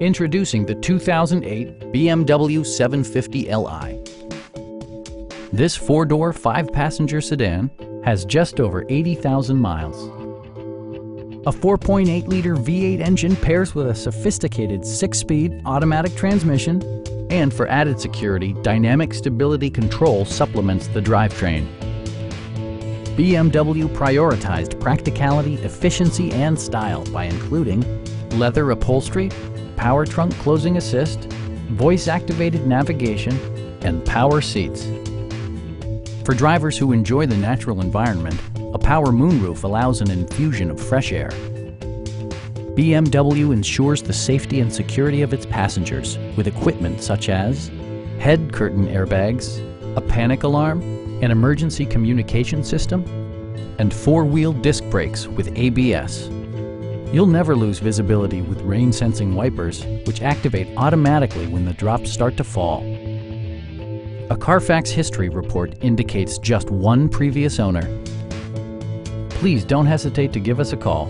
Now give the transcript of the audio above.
Introducing the 2008 BMW 750 Li. This four-door, five-passenger sedan has just over 80,000 miles. A 4.8-liter V8 engine pairs with a sophisticated six-speed automatic transmission, and for added security, dynamic stability control supplements the drivetrain. BMW prioritized practicality, efficiency, and style by including leather upholstery, power trunk closing assist, voice-activated navigation, and power seats. For drivers who enjoy the natural environment, a power moonroof allows an infusion of fresh air. BMW ensures the safety and security of its passengers with equipment such as head curtain airbags, a panic alarm, an emergency communication system, and four-wheel disc brakes with ABS. You'll never lose visibility with rain-sensing wipers, which activate automatically when the drops start to fall. A Carfax history report indicates just one previous owner. Please don't hesitate to give us a call